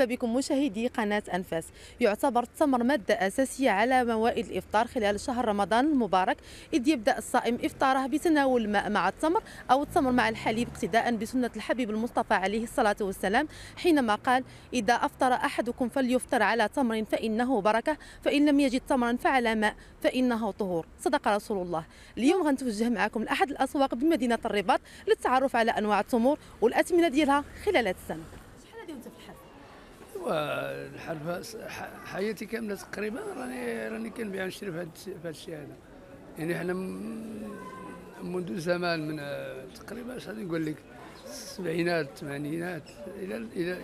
مرحبا بكم مشاهدي قناة أنفاس. يعتبر التمر مادة أساسية على موائد الإفطار خلال شهر رمضان المبارك. إذ يبدأ الصائم إفطاره بتناول الماء مع التمر أو التمر مع الحليب اقتداء بسنة الحبيب المصطفى عليه الصلاة والسلام حينما قال إذا أفطر أحدكم فليفطر على تمر فإنه بركة فإن لم يجد تمرا فعلى ماء فإنه طهور. صدق رسول الله. اليوم غنتوجه معكم لأحد الأسواق بمدينة الرباط للتعرف على أنواع التمور والأثمنة ديالها خلال السنة شحال هذه وانت في الحرف ح- حياتي كاملة تقريبا راني راني كنبيع ونشري في هذا الشيء هذا. يعني حنا منذ زمان من آه، تقريبا اش غادي نقول لك؟ السبعينات الثمانينات إلى إلى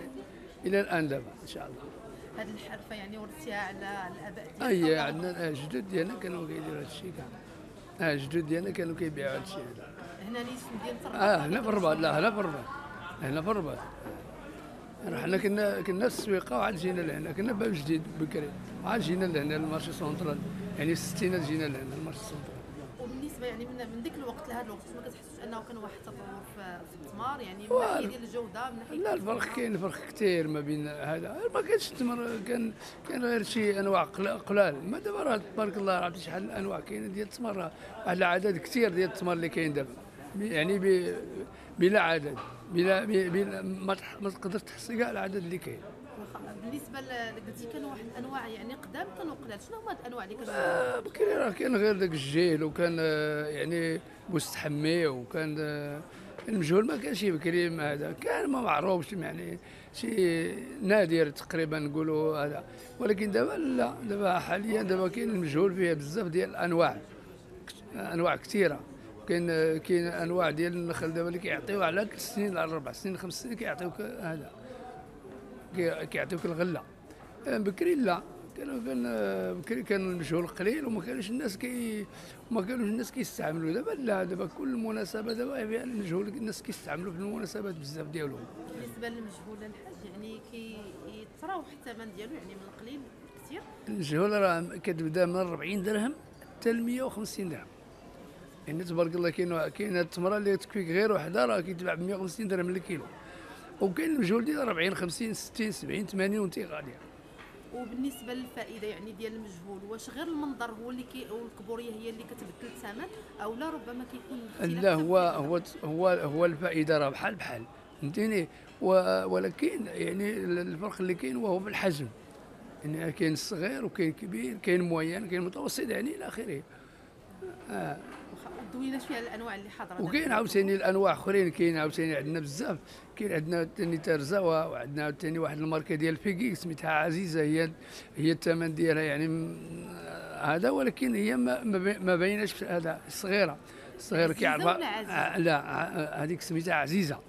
إلى الآن دابا إن شاء الله. هذه الحرفة يعني ورثتها على الآباء ديالك أي عندنا آه، جدود ديالنا كانوا كيديروا هذا الشيء كاع آه جدود ديالنا كانوا كيبيعوا هذا الشيء هذا. هنا الاسم ديال الرباط آه هنا في الرباط لا هنا في الرباط هنا في الرباط يعني حنا كنا كنا في السويقة وعاد جينا لهنا كنا باب جديد بكري. وعاد جينا لهنا ال marché central يعني في الستينات جينا لهنا ال marché central وبالنسبة يعني من من ذاك الوقت لهذا الوقت ما كتحسوش أنه كان واحد التطور في, التمر يعني من ناحية ديال الجودة من ناحية لا الفرق كاين فرق كثير ما بين هذا. ما كانش التمر كان كان غير شي أنواع قل- قلال. ما دابا راه تبارك الله راه شحال الأنواع كاينة ديال التمر واحد العدد كثير ديال التمر اللي كاين دابا. يعني بلا عدد. بلا بلا ما ما تقدرش تحصي كاع العدد اللي كاين. بالنسبة قلتي كانوا واحد الأنواع يعني قدام كانوا قلال شنو هما الأنواع اللي كتشوفوا آه، بكري راه كان غير داك الجيل وكان آه، يعني مستحمي وكان آه، المجهول ما كانش بكري هذا. كان ما معروفش يعني شي نادر تقريبا نقولوا هذا. ولكن دابا لا. دابا حاليا دابا كاين المجهول فيها بزاف ديال الأنواع. أنواع كثيرة. كاين كاين أنواع ديال النخل دابا اللي كيعطيو على ثلاث سنين على أربع سنين خمس سنين كيعطيوك هذا. كي- كيعطيوك الغلة. بكري لا. كان كان بكري كان المجهول قليل وما كانوش الناس كي ما كانوش الناس كيستعملوا. دابا لا دابا كل مناسبة دابا فيها المجهول الناس كيستعملوا في المناسبات بزاف ديالهم. بالنسبة للمجهول الحاج يعني كيتراوح الثمن ديالو يعني من القليل كثير. المجهول راه كتبدا من 40 درهم حتى ل 150 درهم. يعني تبارك الله كاين كاين التمرة اللي تكفيك غير وحدة راه كيتباع ب 150 درهم للكيلو. وكاين المجهول ديال 40 50 60 70 80 وانت غادي. وبالنسبة للفائدة يعني ديال المجهول واش غير المنظر هو اللي كي والكبورية هي اللي كتبدل الثمن أو لا ربما كيكون لا في هو؟ هو هو هو الفائدة راه بحال بحال فهمتيني؟ ولكن يعني الفرق اللي كاين وهو بالحجم يعني كاين الصغير وكاين كبير كاين موين كاين متوسط يعني إلى آخره. آه. دوينا شوية الأنواع اللي حاضرة وكاين عاوتاني الأنواع أخرين كاين عاوتاني عندنا بزاف. كاين عندنا ثاني ترزاوه وعندنا عاوتاني واحد الماركة ديال فيكي سميتها عزيزة هي هي الثمن ديالها يعني هذا ولكن هي ما ما بي- ما بايناش في هذا صغيرة. صغيرة كيعرفها؟ ع- لا ع- هذيك سميتها عزيزة.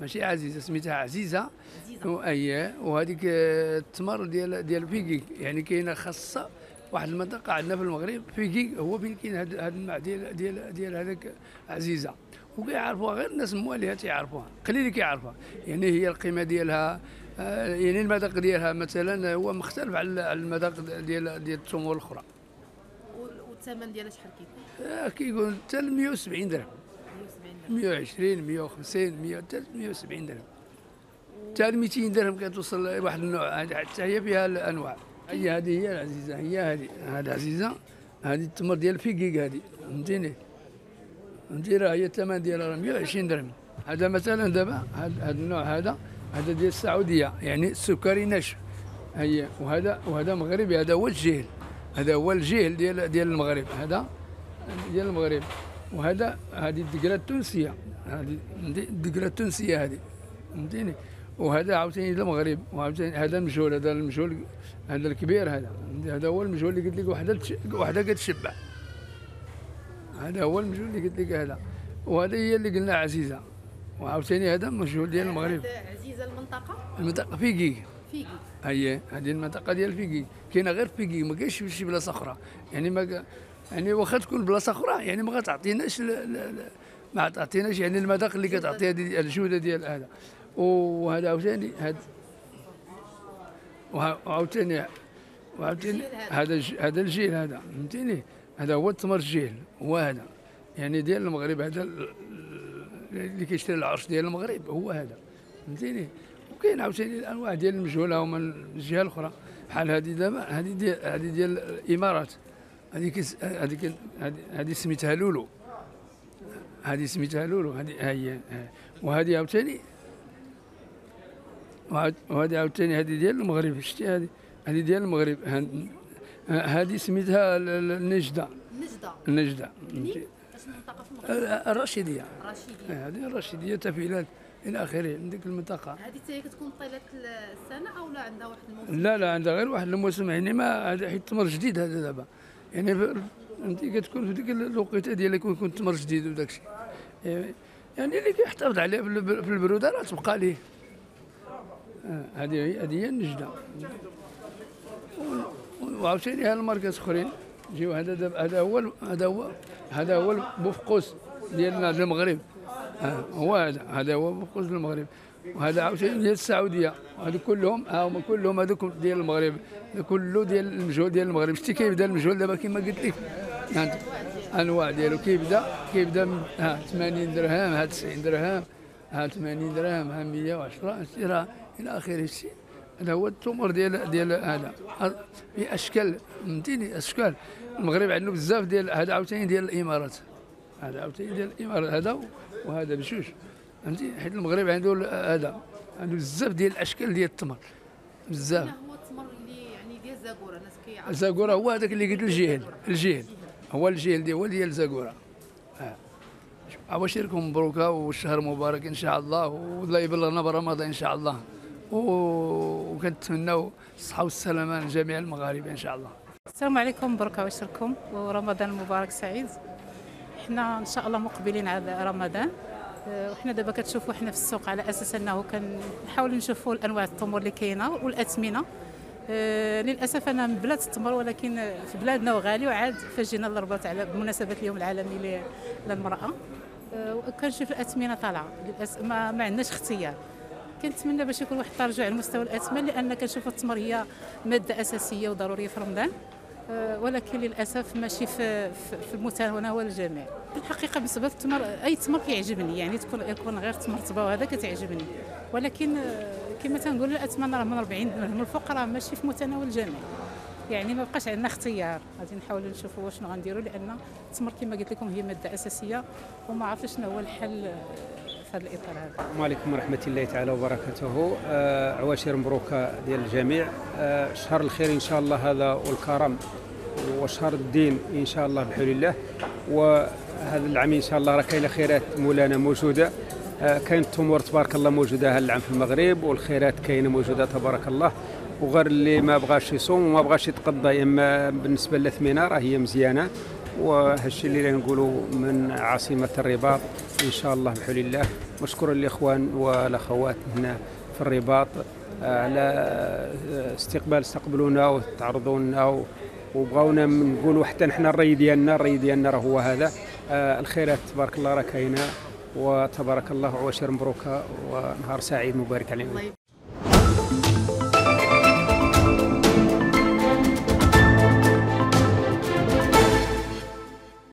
ماشي عزيزة سميتها عزيزة. عزيزة. أي وهذيك آه، التمر ديال ديال فيكي يعني كاينة خاصة واحد المنطقة عندنا في المغرب فيكي هو فين كاين هذا الماء ديال ديال ديال هذاك عزيزة. وكيعرفوها غير الناس مواليها تيعرفوها قليل اللي كيعرفوها يعني هي القيمة ديالها آه، يعني المذاق ديالها مثلا هو مختلف على المذاق ديال ديال التمور الأخرى. وال- والثمن ديالها شحال كيكون؟ آه، كيقول حتى ل 170 درهم. 170 درهم. 120 150 100 حتى 170 درهم. حتى ل 200 درهم كتوصل لواحد النوع حتى هي فيها الأنواع. هي هذه هي العزيزة هي هذه هذه عزيزة هذه التمر ديال الفيكيك هذه فهمتيني؟ فهمتي راه هي الثمن ديالها راه 120 درهم. هذا مثلا دابا هذا النوع هذا هذا ديال السعودية يعني السكري ناشف هي وهذا وهذا مغربي هذا هو الجيل هذا هو الجيل ديال ديال المغرب هذا ديال المغرب. وهذا هذه الدقرة التونسية هذه الدقرة التونسية هذه فهمتيني؟ وهذا عاوتاني المغرب وعاوتاني هذا المجهول هذا المجهول هذا الكبير هذا. هذا هو المجهول اللي قلت لك وحده وحده كتشبع. هذا هو المجهول اللي قلت لك هذا. وهذا هي اللي قلنا عزيزة. وعاوتاني هذا مجهول ديال المغرب. عزيزة المنطقة؟ المنطقة فيكي فيكي هي هذه المنطقة ديال فيكي كاينة غير فيكي ما كاينش في شي بلاصة أخرى. يعني ما يعني واخا تكون بلاصة أخرى يعني ما غتعطيناش ما تعطيناش يعني المذاق اللي كتعطيها دي الجودة ديال هذا. وهذا عاوتاني هذا وعاوتاني وعاوتاني هذا. هذا الج- هذا الجيل هذا فهمتيني هذا هو التمر الجيل هو هذا يعني ديال المغرب هذا ال- ال- اللي كيشتري العرش ديال المغرب هو هذا فهمتيني وكاين عاوتاني الأنواع ديال المجهولة هما الجهة الأخرى بحال هذه دابا هذه ديال هذه ديال الإمارات هذه هذه هذه سميتها لولو هذه سميتها لولو هذه هي. وهذه عاوتاني وهذه عاوتاني هذه ديال المغرب شتي هذه هذه ديال المغرب. هذه سميتها ال- ال- النجدة. النجدة. النجده الرشيدية. الرشيدية. هذه الرشيدية تفيلات إلى آخره من ديك المنطقة. هذه حتى هي كتكون طيلة السنة أو لا عندها واحد الموسم؟ لا لا عندها غير واحد الموسم يعني ما هذا حيت تمر جديد هذا دابا. يعني فهمتي كتكون في ديك الوقيتة ديال يكون يكون تمر جديد وداك الشيء يعني اللي كيحتفظ عليه في الب- في البرودة راه تبقى ليه. هذه هذه هي النجدة. وعاوتاني ها الماركات أخرين. جيو هذا دابا هذا هو هذا هو هذا هو البوفقوس ديالنا ديال المغرب هو هذا هذا هو بوفقوس المغرب وهذا عاوتاني ديال السعودية. هذو كلهم ها هما كلهم هذوك ديال المغرب. هذا كله ديال المجهول ديال المغرب. شتي كيبدا المجهول دابا كما قلت لك. أنواع ديالو كيبدا كيبدا ها 80 درهم ها 90 درهم ها 80 درهم ها 110 شتي راه إلى اخره شتي هذا هو التمر ديال ديال هذا. في أشكال فهمتيني؟ أشكال. المغرب عنده بزاف ديال هذا عاوتاني ديال الإمارات. هذا عاوتاني ديال الإمارات. هذا وهذا بشوش فهمتي حيت المغرب عنده هذا. عنده بزاف ديال الأشكال ديال التمر. بزاف. هو التمر اللي يعني ديال زاكورة. الناس كيعرفوا. زاكورا هو هذاك اللي قلت الجهل. الجهل. هو الجهل ديال هو ديال زاكورا آه. ابشركم مبروكة والشهر مبارك إن شاء الله والله يبلغنا برمضان إن شاء الله. وكنتمناو الصحة والسلامة لجميع المغاربة إن شاء الله. السلام عليكم مبروك عواشركم ورمضان مبارك سعيد. حنا إن شاء الله مقبلين على رمضان. آه، وحنا دابا كتشوفوا حنا في السوق على أساس أنه كنحاولوا نشوفوا الأنواع التمور اللي كاينة والأثمنة. آه، للأسف أنا من بلاد التمر ولكن في بلادنا وغالي وعاد فجينا الرباط على بمناسبة اليوم العالمي للمرأة. آه، وكنشوف الأثمنة طالعة. للأس... ما, ما عندناش اختيار. كنتمنى باش يكون واحد الترجع على مستوى الاثمان لأن كنشوف التمر هي مادة أساسية وضرورية في رمضان. آه، ولكن للأسف ماشي في في المتناول الجميع. الحقيقة بالنسبة للتمر أي تمر كيعجبني يعني تكون يكون غير تمر طبا وهذا كتعجبني. ولكن آه، كما تنقول الاثمان راه من 40 درهم الفوق راه ماشي في متناول الجميع. يعني ما بقاش عندنا اختيار. غادي نحاولوا نشوفوا شنو غنديروا لأن التمر كما قلت لكم هي مادة أساسية وما عرفتش شنو هو الحل آه، في هذا الإطار هذا. السلام عليكم ورحمة الله تعالى وبركاته. آه، عواشر مبروكة ديال الجميع. آه، شهر الخير إن شاء الله هذا والكرم وشهر الدين إن شاء الله بحول الله. وهذا العام إن شاء الله راه كاينة خيرات مولانا موجودة. آه، كاين التمور تبارك الله موجودة هذا العام في المغرب والخيرات كاينة موجودة تبارك الله. وغير اللي ما بغاش يصوم وما بغاش يتقضى إما بالنسبة للاثمنة راه هي مزيانة. وهالشيء اللي نقولوا من عاصمة الرباط إن شاء الله بحول الله. مشكور الإخوان والأخوات هنا في الرباط آه، على آه، استقبال استقبلونا وتعرضوا لنا و- وبغاونا نقولوا حتى نحن الري ديالنا الري ديالنا راه هو هذا. آه، الخيرات تبارك الله راه كاينة وتبارك الله وعواشر مبروكة ونهار سعيد مبارك علينا.